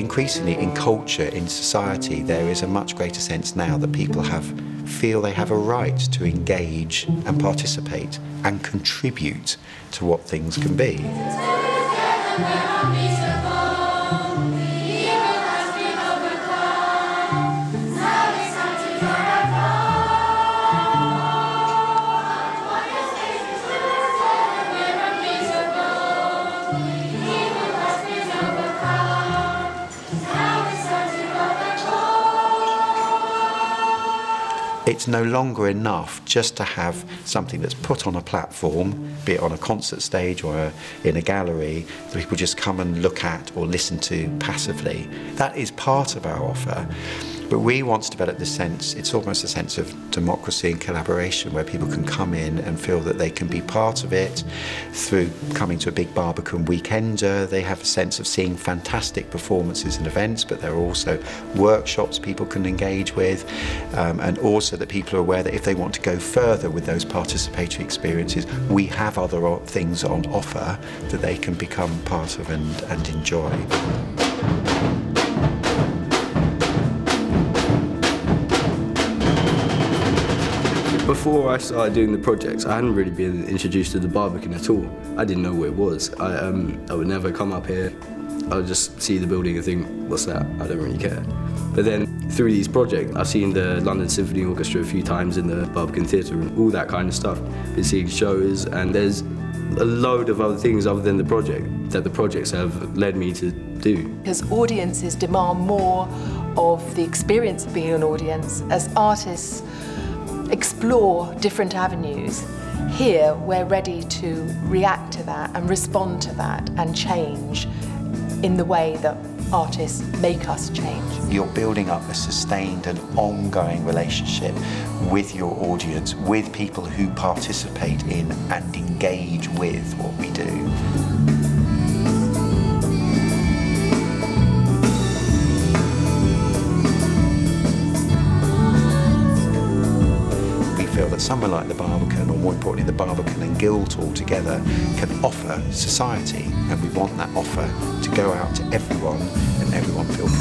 increasingly in culture, in society, there is a much greater sense now that people have feel they have a right to engage and participate and contribute to what things can be. It's no longer enough just to have something that's put on a platform, be it on a concert stage or a, in a gallery, that people just come and look at or listen to passively. That is part of our offer. But we want to develop this sense, it's almost a sense of democracy and collaboration where people can come in and feel that they can be part of it through coming to a big Barbican weekender. They have a sense of seeing fantastic performances and events, but there are also workshops people can engage with, um, and also that people are aware that if they want to go further with those participatory experiences, we have other things on offer that they can become part of and, and enjoy. Before I started doing the projects, I hadn't really been introduced to the Barbican at all. I didn't know where it was. I, um, I would never come up here. I would just see the building and think, what's that? I don't really care. But then through these projects, I've seen the London Symphony Orchestra a few times in the Barbican Theatre and all that kind of stuff. Been seeing shows and there's a load of other things other than the project that the projects have led me to do. Because audiences demand more of the experience of being an audience as artists explore different avenues. Here, we're ready to react to that and respond to that and change in the way that artists make us change. You're building up a sustained and ongoing relationship with your audience, with people who participate in and engage with what we do. That somewhere like the Barbican, or more importantly the Barbican and Guildhall together, can offer society. And we want that offer to go out to everyone and everyone feel.